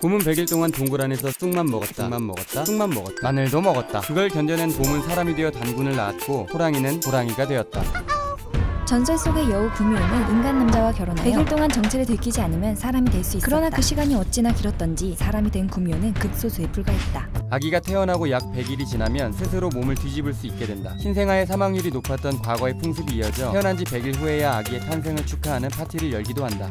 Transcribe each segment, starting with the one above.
곰은 100일 동안 동굴 안에서 쑥만 먹었다. 쑥만 먹었다. 쑥만 먹었다. 마늘도 먹었다. 그걸 견뎌낸 곰은 사람이 되어 단군을 낳았고 호랑이는 호랑이가 되었다. 전설 속의 여우 구미호는 인간 남자와 결혼하여 100일 동안 정체를 들키지 않으면 사람이 될 수 있었다. 그러나 그 시간이 어찌나 길었던지 사람이 된 구미호는 극소수에 불과했다. 아기가 태어나고 약 100일이 지나면 스스로 몸을 뒤집을 수 있게 된다. 신생아의 사망률이 높았던 과거의 풍습이 이어져 태어난 지 100일 후에야 아기의 탄생을 축하하는 파티를 열기도 한다.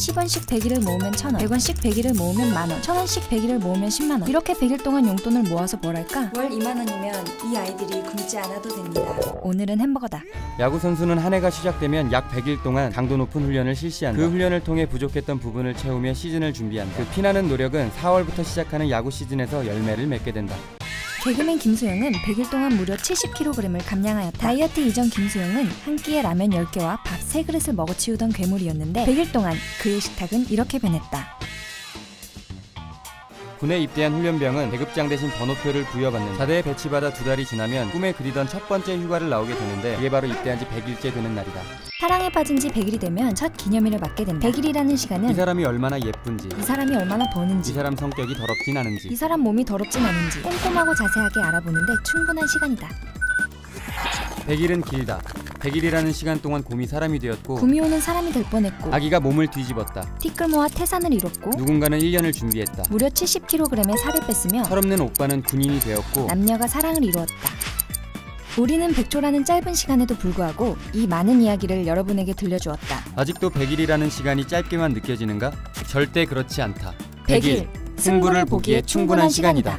10원씩 100일을 모으면 1000원, 100원씩 100일을 모으면 만원, 1000원씩 100일을 모으면 10만원. 이렇게 100일 동안 용돈을 모아서 뭘 할까? 월 2만원이면 이 아이들이 굶지 않아도 됩니다. 오늘은 햄버거다. 야구 선수는 한 해가 시작되면 약 100일 동안 강도 높은 훈련을 실시한다. 그 훈련을 통해 부족했던 부분을 채우며 시즌을 준비한다. 그 피나는 노력은 4월부터 시작하는 야구 시즌에서 열매를 맺게 된다. 개그맨 김소영은 100일 동안 무려 70kg을 감량하였다. 다이어트 이전 김소영은 한 끼에 라면 10개와 밥 3그릇을 먹어치우던 괴물이었는데 100일 동안 그의 식탁은 이렇게 변했다. 군에 입대한 훈련병은 계급장 대신 번호표를 부여받는다. 자대에 배치받아 두 달이 지나면 꿈에 그리던 첫 번째 휴가를 나오게 되는데 그게 바로 입대한 지 100일째 되는 날이다. 사랑에 빠진 지 100일이 되면 첫 기념일을 맞게 된다. 100일이라는 시간은 이 사람이 얼마나 예쁜지, 이 사람이 얼마나 이 버는지 사람 성격이 더럽진 이 않은지, 사람 몸이 더럽진 않은지 꼼꼼하고 자세하게 알아보는데 충분한 시간이다. 100일은 길다. 100일이라는 시간 동안 곰이 사람이 되었고 구미호는 사람이 될 뻔했고 아기가 몸을 뒤집었다. 티끌모아 태산을 이뤘고 누군가는 1년을 준비했다. 무려 70kg의 살을 뺐으며 철없는 오빠는 군인이 되었고 남녀가 사랑을 이루었다. 우리는 100초라는 짧은 시간에도 불구하고 이 많은 이야기를 여러분에게 들려주었다. 아직도 100일이라는 시간이 짧게만 느껴지는가? 절대 그렇지 않다. 100일, 승부를 보기에 충분한 시간이다.